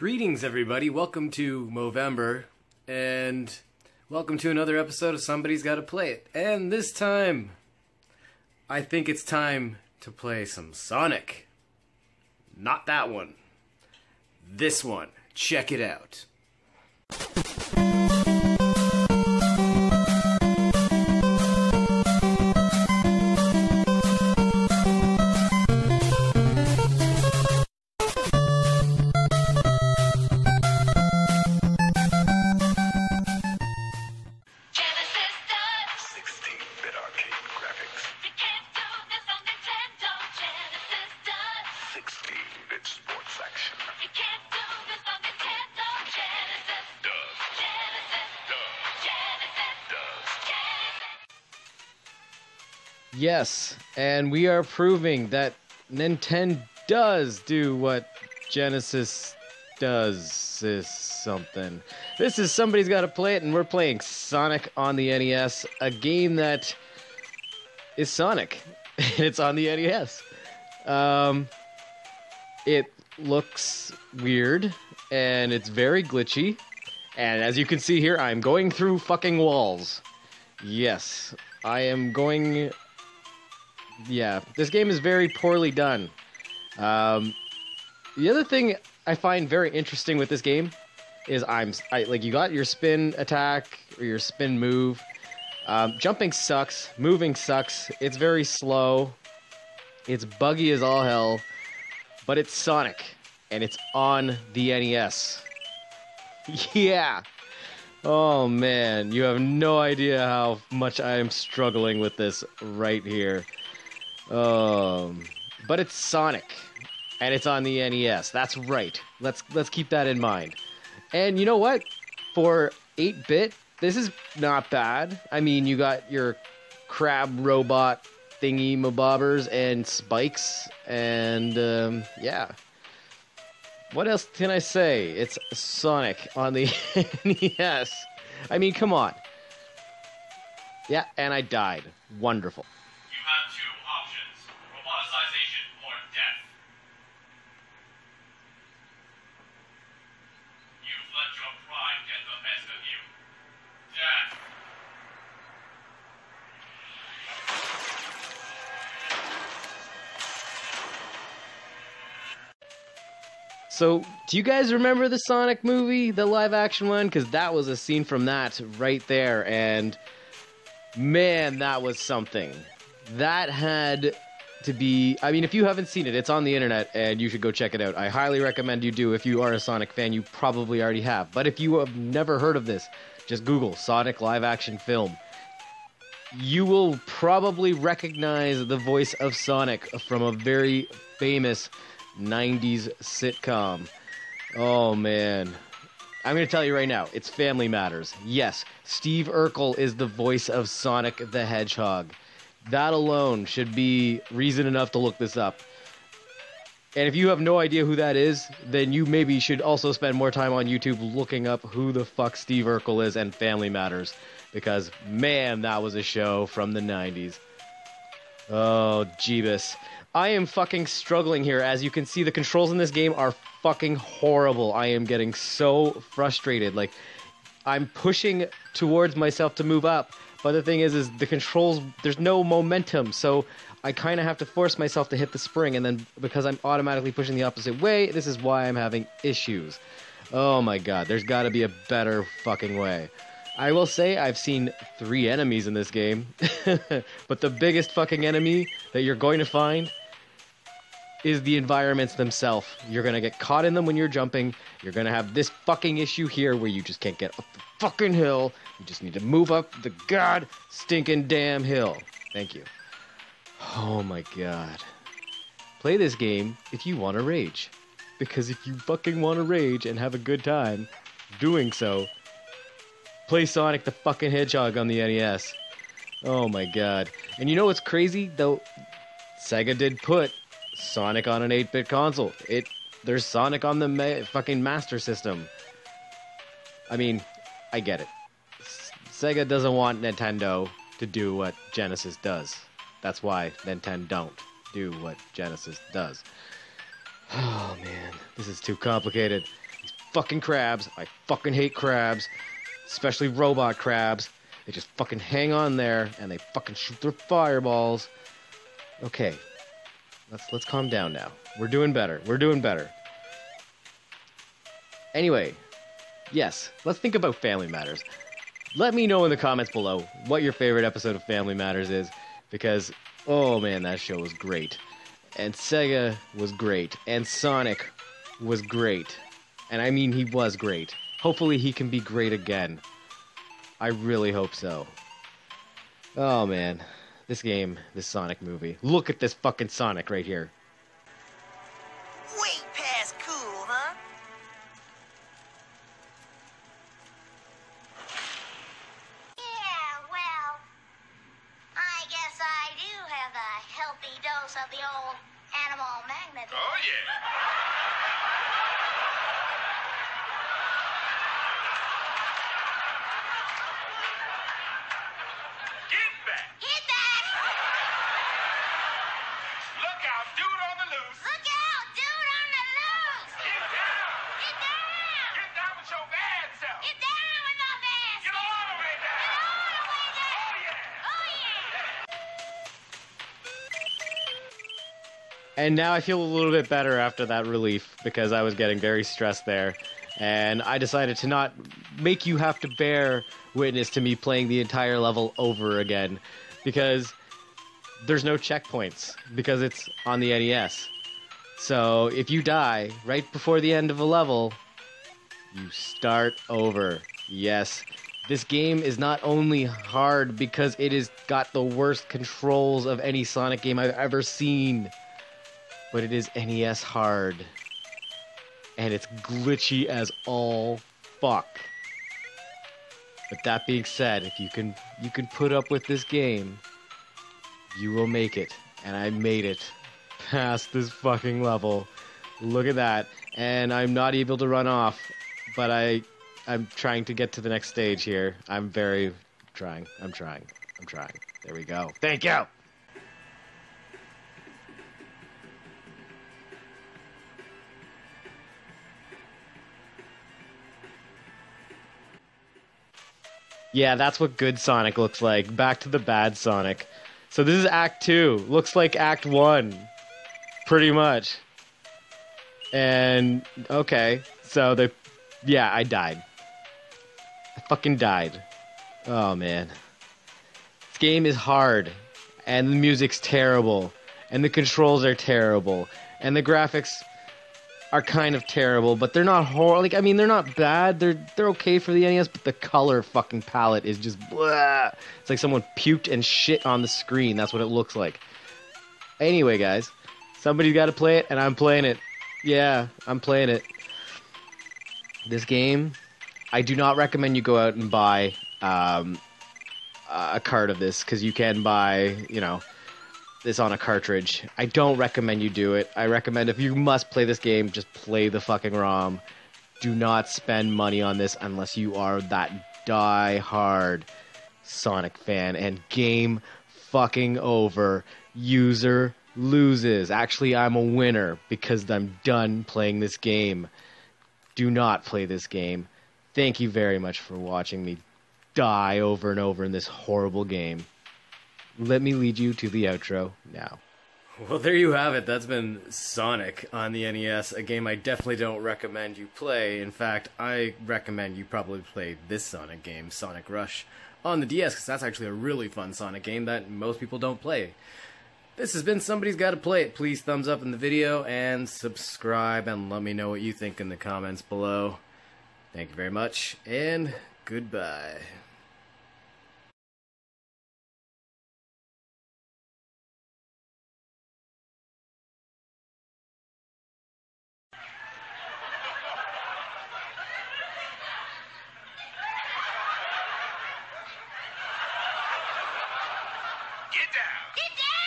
Greetings, everybody. Welcome to Movember, and welcome to another episode of Somebody's Gotta Play It. And this time, I think it's time to play some Sonic. Not that one. This one. Check it out. Yes, and we are proving that Nintendo does do what Genesis does is something. This is somebody's got to play it, and we're playing Sonic on the NES, a game that is Sonic. it's on the NES. Um, it looks weird, and it's very glitchy. And as you can see here, I'm going through fucking walls. Yes, I am going yeah, this game is very poorly done. Um, the other thing I find very interesting with this game is I'm I, like you got your spin attack or your spin move. Um, jumping sucks, moving sucks. It's very slow. It's buggy as all hell, but it's Sonic and it's on the NES. yeah. Oh man, you have no idea how much I am struggling with this right here. Um, but it's Sonic, and it's on the NES. That's right. Let's let's keep that in mind. And you know what? For 8-bit, this is not bad. I mean, you got your crab robot thingy mabobbers and spikes, and um, yeah. What else can I say? It's Sonic on the NES. I mean, come on. Yeah, and I died. Wonderful. So, do you guys remember the Sonic movie, the live action one? Because that was a scene from that right there, and man, that was something. That had to be. I mean, if you haven't seen it, it's on the internet, and you should go check it out. I highly recommend you do. If you are a Sonic fan, you probably already have. But if you have never heard of this, just Google Sonic live action film. You will probably recognize the voice of Sonic from a very famous 90s sitcom. Oh man. I'm going to tell you right now, it's Family Matters. Yes, Steve Urkel is the voice of Sonic the Hedgehog. That alone should be reason enough to look this up. And if you have no idea who that is, then you maybe should also spend more time on YouTube looking up who the fuck Steve Urkel is and Family Matters. Because, man, that was a show from the 90s. Oh, Jeebus. I am fucking struggling here. As you can see, the controls in this game are fucking horrible. I am getting so frustrated. Like, I'm pushing towards myself to move up, but the thing is, is the controls. There's no momentum, so I kind of have to force myself to hit the spring, and then because I'm automatically pushing the opposite way, this is why I'm having issues. Oh my god, there's got to be a better fucking way. I will say I've seen three enemies in this game, but the biggest fucking enemy that you're going to find is the environments themselves. You're gonna get caught in them when you're jumping. You're gonna have this fucking issue here where you just can't get up the fucking hill. You just need to move up the god stinking damn hill. Thank you. Oh my god. Play this game if you want to rage. Because if you fucking want to rage and have a good time doing so, play Sonic the fucking Hedgehog on the NES. Oh my god. And you know what's crazy? Though Sega did put Sonic on an 8-bit console. It there's Sonic on the ma- fucking Master System. I mean, I get it. S- Sega doesn't want Nintendo to do what Genesis does. That's why Nintendo don't do what Genesis does. Oh man, this is too complicated. These fucking crabs. I fucking hate crabs, especially robot crabs. They just fucking hang on there and they fucking shoot their fireballs. Okay, let's let's calm down now. We're doing better. We're doing better. Anyway, yes, let's think about Family Matters. Let me know in the comments below what your favorite episode of Family Matters is, because oh man, that show was great, and Sega was great, and Sonic was great, and I mean he was great. Hopefully he can be great again. I really hope so. Oh man, this game, this Sonic movie. Look at this fucking Sonic right here. Way past cool, huh? Yeah, well, I guess I do have a healthy dose of the old animal magnetism. Oh, yeah. And now I feel a little bit better after that relief because I was getting very stressed there. And I decided to not make you have to bear witness to me playing the entire level over again because there's no checkpoints because it's on the NES. So if you die right before the end of a level, you start over. Yes, this game is not only hard because it has got the worst controls of any Sonic game I've ever seen, but it is NES hard. And it's glitchy as all fuck. But that being said, if you can you can put up with this game, you will make it. And I made it past this fucking level. Look at that. And I'm not able to run off, but I I'm trying to get to the next stage here. I'm very trying. I'm trying. I'm trying. There we go. Thank you. Yeah, that's what good Sonic looks like. Back to the bad Sonic. So this is Act 2. Looks like Act 1. Pretty much. And okay. So the yeah, I died. I fucking died. Oh man. This game is hard and the music's terrible and the controls are terrible and the graphics are kind of terrible, but they're not horrible. like I mean they're not bad. They're they're okay for the NES, but the color fucking palette is just blah. It's like someone puked and shit on the screen. That's what it looks like. Anyway, guys, somebody's got to play it, and I'm playing it. Yeah, I'm playing it. This game, I do not recommend you go out and buy um, a card of this because you can buy, you know, this on a cartridge. I don't recommend you do it. I recommend if you must play this game, just play the fucking ROM. Do not spend money on this unless you are that die hard Sonic fan and game fucking over. User loses. Actually, I'm a winner because I'm done playing this game. Do not play this game. Thank you very much for watching me die over and over in this horrible game. Let me lead you to the outro now. Well, there you have it. That's been Sonic on the NES, a game I definitely don't recommend you play. In fact, I recommend you probably play this Sonic game, Sonic Rush, on the DS, because that's actually a really fun Sonic game that most people don't play. This has been Somebody's Gotta Play It. Please thumbs up in the video and subscribe and let me know what you think in the comments below. Thank you very much, and goodbye. Down! Get down!